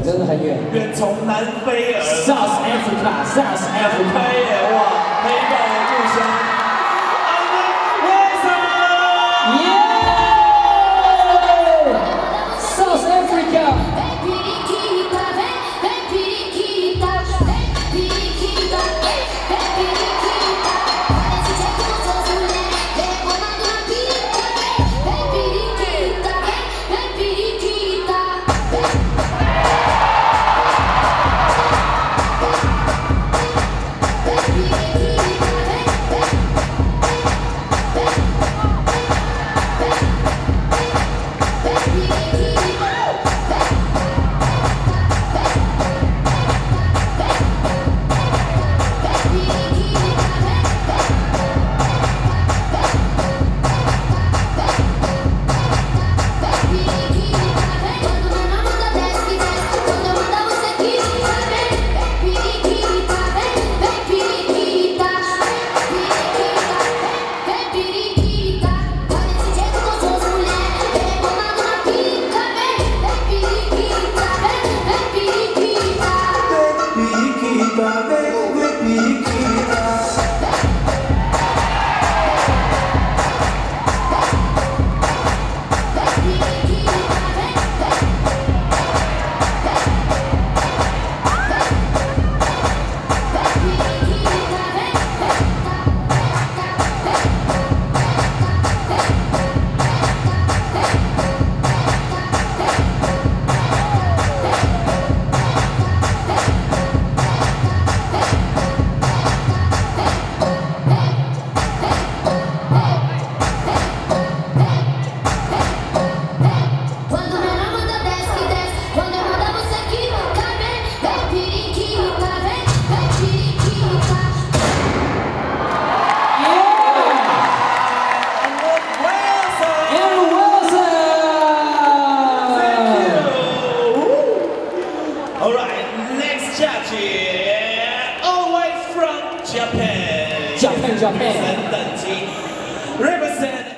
真的很远。远从南非而 South Africa，South 南 Africa。Alright, next judge, all the way from Japan. Japan, Japan. 等级 represent